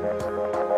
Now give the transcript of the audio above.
Música